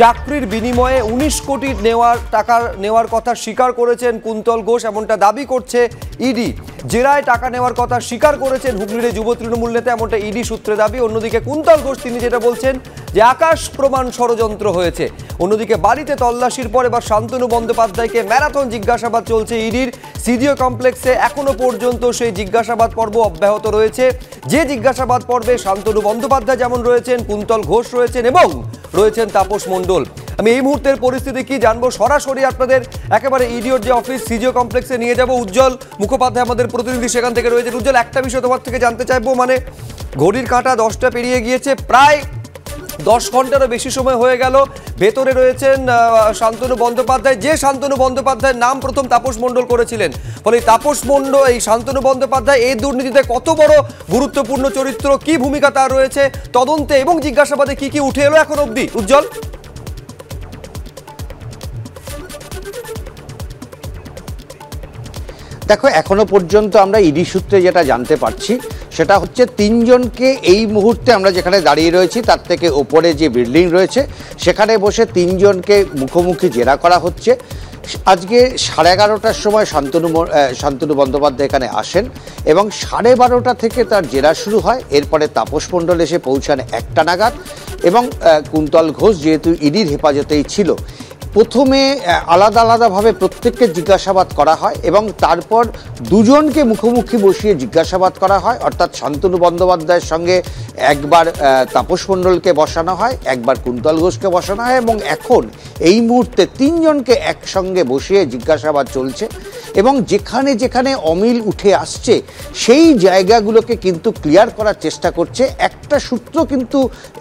চাকরির বিনিময়ে উনিশ কোটি নেওয়ার টাকার নেওয়ার কথা স্বীকার করেছেন কুন্তল ঘোষ, এমনটা দাবি করছে ইডি। জেরায় টাকা নেওয়ার কথা স্বীকার করেছেন হুগলির যুব তৃণমূল নেতা, এমনটা ইডি সূত্রে দাবি। অন্যদিকে কুন্তল ঘোষ, তিনি যেটা বলছেন যে আকাশ প্রমাণ ষড়যন্ত্র হয়েছে। অন্যদিকে বাড়িতে তল্লাশির পর এবার শান্তনু বন্দ্যোপাধ্যায়কে ম্যারাথন জিজ্ঞাসাবাদ চলছে ইডির। সিডিও কমপ্লেক্সে এখনও পর্যন্ত সেই জিজ্ঞাসাবাদ পর্ব অব্যাহত রয়েছে। যে জিজ্ঞাসাবাদ পর্বে শান্তনু বন্দ্যোপাধ্যায় যেমন রয়েছেন, কুন্তল ঘোষ রয়েছেন এবং রয়েছেন তাপস মণ্ডল। আমি এই মুহূর্তের পরিস্থিতি কি জানব? সরাসরি আপনাদের একেবারে ইডিওর যে অফিস সিজিও কমপ্লেক্সে নিয়ে যাব। উজ্জ্বল মুখোপাধ্যায় আমাদের প্রতিনিধি সেখান থেকে রয়েছে উজ্জ্বল, একটা বিষয় তোমার থেকে জানতে চাইব। মানে ঘড়ির কাঁটা দশটা পেরিয়ে গিয়েছে। প্রায় দশ ঘন্টারও বেশি সময় হয়ে গেল। ভেতরে রয়েছেন শান্তনু বন্দ্যোপাধ্যায়। যে শান্তনু বন্দ্যোপাধ্যায়ের নাম প্রথম তাপস মণ্ডল করেছিলেন, ফলে তাপস মণ্ডল, এই শান্তনু বন্দ্যোপাধ্যায় এই দুর্নীতিতে কত বড় গুরুত্বপূর্ণ চরিত্র, কি ভূমিকা তার রয়েছে, তদন্তে এবং জিজ্ঞাসাবাদে কি কি উঠে এলো এখন অবধি? উজ্জ্বল? দেখো, এখনও পর্যন্ত আমরা ইডি সূত্রে যেটা জানতে পারছি সেটা হচ্ছে তিনজনকে এই মুহূর্তে আমরা যেখানে দাঁড়িয়ে রয়েছি, তার থেকে ওপরে যে বিল্ডিং রয়েছে, সেখানে বসে তিনজনকে মুখোমুখি জেরা করা হচ্ছে। আজকে সাড়ে এগারোটার সময় শান্তনু শান্তনু বন্দ্যোপাধ্যায় এখানে আসেন এবং সাড়ে বারোটা থেকে তার জেরা শুরু হয়। এরপরে তাপস মণ্ডল এসে পৌঁছান একটা নাগাদ এবং কুন্তল ঘোষ যেহেতু ইডির হেফাজতেই ছিল প্রথমে আলাদা আলাদাভাবে প্রত্যেককে জিজ্ঞাসাবাদ করা হয় এবং তারপর দুজনকে মুখোমুখি বসিয়ে জিজ্ঞাসাবাদ করা হয়। অর্থাৎ শান্তনু বন্দ্যোপাধ্যায়ের সঙ্গে একবার তাপস মণ্ডলকে বসানো হয়, একবার কুন্তল ঘোষকে বসানো হয় এবং এখন এই মুহূর্তে তিনজনকে একসঙ্গে বসিয়ে জিজ্ঞাসাবাদ চলছে এবং যেখানে যেখানে অমিল উঠে আসছে, সেই জায়গাগুলোকে কিন্তু ক্লিয়ার করার চেষ্টা করছে। একটা সূত্র কিন্তু,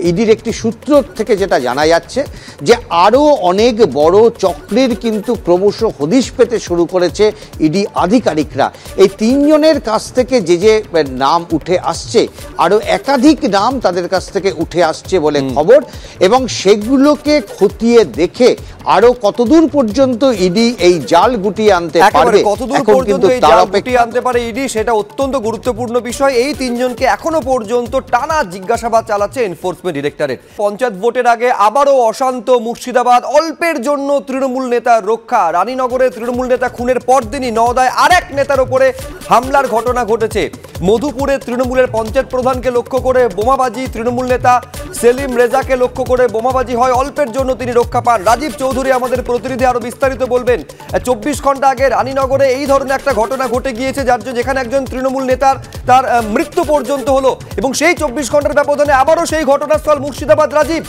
ইডির একটি সূত্র থেকে যেটা জানা যাচ্ছে যে আরও অনেক বড় চক্রের কিন্তু ক্রমশ হদিশ পেতে শুরু করেছে ইডি আধিকারিকরা। এই তিনজনের কাছ থেকে যে যে নাম উঠে আসছে আরও একাধিক নাম তাদের কাছ থেকে উঠে আসছে বলে খবর এবং সেগুলোকে খতিয়ে দেখে আরও কতদূর পর্যন্ত ইডি এই জাল গুটিয়ে আনতে পারবে? কতদূর পর্যন্ত এই জাল গুটিয়ে আনতে পারে ইডি সেটা অত্যন্ত গুরুত্বপূর্ণ বিষয়। এই তিনজনকে এখনও পর্যন্ত টানা জিজ্ঞাসাবাদ চালাচ্ছে এনফোর্সমেন্ট ডিরেক্টরেট পঞ্চায়েত ভোটের আগে আবারও অশান্ত মুর্শিদাবাদ অল্পের জন্য তৃণমূল নেতা রক্ষা। রানীনগরে তৃণমূল নেতা খুনের পরদিনই নওদায় আরেক নেতার ওপরে হামলার ঘটনা ঘটেছে। মধুপুরে তৃণমূলের পঞ্চায়েত প্রধানকে লক্ষ্য করে বোমাবাজি। তৃণমূল নেতা সেলিম রেজাকে লক্ষ্য করে বোমাবাজি হয়। অল্পের জন্য তিনি রক্ষা পান। রাজীব চৌধুরী আমাদের প্রতিনিধি আরও বিস্তারিত বলবেন। চব্বিশ ঘণ্টা আগে রানীনগরে এই ধরনের একটা ঘটনা ঘটে গিয়েছে, যার জন্য যেখানে একজন তৃণমূল নেতার তার মৃত্যু পর্যন্ত হলো। এবং সেই চব্বিশ ঘণ্টার ব্যবধানে আবারও সেই ঘটনাস্থল মুর্শিদাবাদ। রাজীব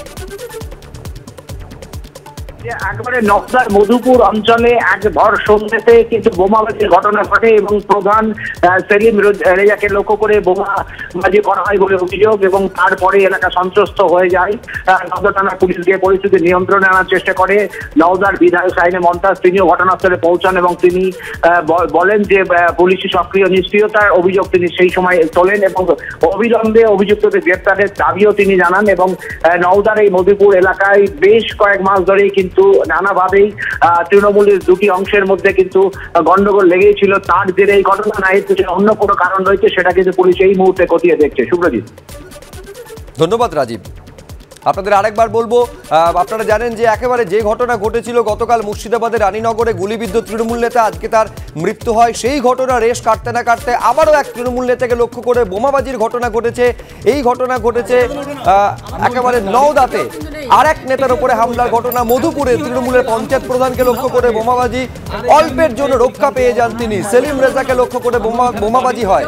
একবারে মধুপুর অঞ্চলে এক ভর সন্ধ্যেতে কিন্তু বোমাবাজির ঘটনা ঘটে এবং প্রধান সেলিম রেজাকে লক্ষ্য করে বোমাবাজি করা হয় বলে অভিযোগ এবং তারপরে এলাকা সন্ত্রস্ত হয়ে যায়। থানার পুলিশ গিয়ে পরিস্থিতি নিয়ন্ত্রণে আনার চেষ্টা করে। নওদার বিধায়ক সাইনে মন্তাজ তিনিও ঘটনাস্থলে পৌঁছান এবং তিনি বলেন যে আহ, পুলিশি সক্রিয় নিষ্ক্রিয়তার অভিযোগ তিনি সেই সময় তোলেন এবং অবিলম্বে অভিযুক্তদের গ্রেপ্তারের দাবিও তিনি জানান এবং নওদার এই মধুপুর এলাকায় বেশ কয়েক মাস ধরেই কিন্তু নানাভাবেই আহ, তৃণমূলের দুটি অংশের মধ্যে কিন্তু গন্ডগোল লেগেই ছিল। তার জেরে এই ঘটনা না এর অন্য কোনো কারণ রয়েছে সেটা কিন্তু পুলিশ এই মুহূর্তে খতিয়ে দেখছে। সুব্রজিৎ। ধন্যবাদ রাজীব। আপনাদের আরেকবার বলব আপনারা জানেন যে একেবারে যে ঘটনা ঘটেছিল গতকাল মুর্শিদাবাদের রানীনগরে গুলিবিদ্ধ তৃণমূল নেতা আজকে তার মৃত্যু হয়। সেই ঘটনা রেশ কাটতে না কাটতে আবারও এক তৃণমূল নেতাকে লক্ষ্য করে বোমাবাজির ঘটনা ঘটেছে। এই ঘটনা ঘটেছে একেবারে নওদাতে। আর এক নেতার উপরে হামলার ঘটনা মধুপুরে তৃণমূলের পঞ্চায়েত প্রধানকে লক্ষ্য করে বোমাবাজি। অল্পের জন্য রক্ষা পেয়ে যান তিনি। সেলিম রেজাকে লক্ষ্য করে বোমা বোমাবাজি হয়।